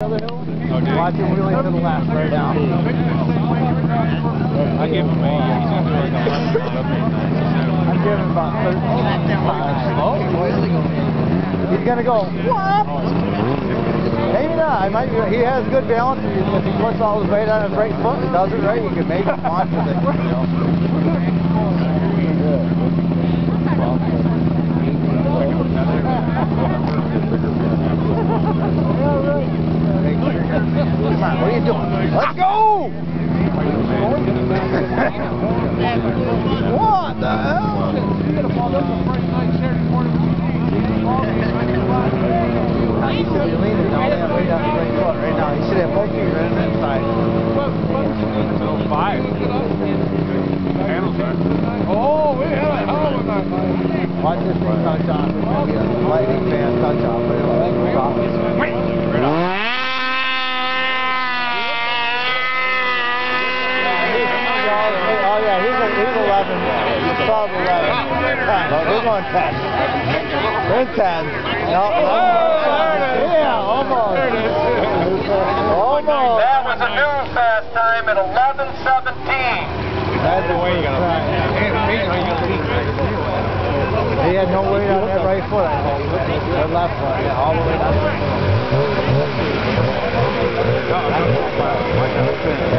Watch him really to the left right now. I give him a, uh, he's gonna do like a left I'm giving about 13. He's gonna go, what? Maybe not. I might. He has good balance. If he puts all his weight on his right foot and does it right, he can maybe launch with it. You know? Come on, what are you doing? Let's go! What the hell? Leaning now. Yeah, right now. He should have both feet that side. Five. Oh, we a hell of a night. Watch this thing touch. It's going to be a lightning fan touch. But it'll off. Oh yeah, he's, a, he's 11. He's probably 11. 10. No, he's on 10. We're in 10. No, yeah, almost. Almost. That was a new fast time at 11:17. That's the way you got He had no weight on that right foot, I think. Or left foot, yeah, all the way down.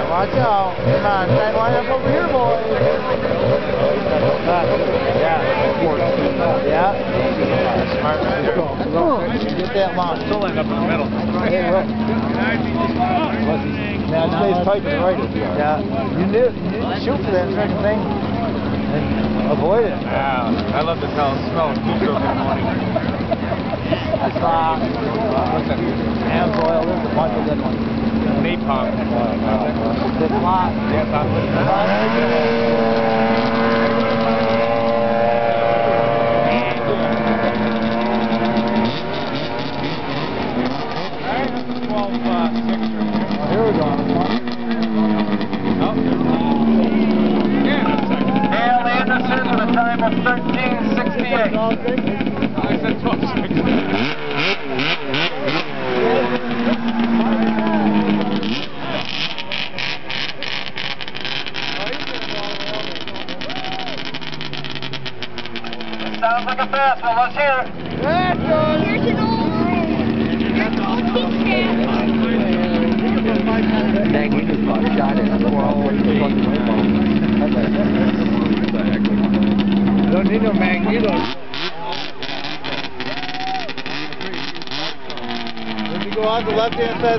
Watch out. Come on, try and line up over here, boys. Yeah. Yeah. Smart right there. Get that line. Still end up in the middle. Hey, look. Now stays tight to right. Yeah. You knew, you shoot for that thing. And avoid it. Yeah, I love the smell, smell of two-stroke in the morning. It's not. What's? Hand oil, there's a bunch of good ones. Napalm. It's not. Yeah, it's not Twelve, uh, six or Here we go. Oh, yeah, Dale Anderson with a time of 13:68. I said twelve, six. Sounds like a fast one. Let's hear it. Here's an old, here's an old team stand. Dang, we just got shot at. We're all the way to the fucking Need no. If you go on the left hand side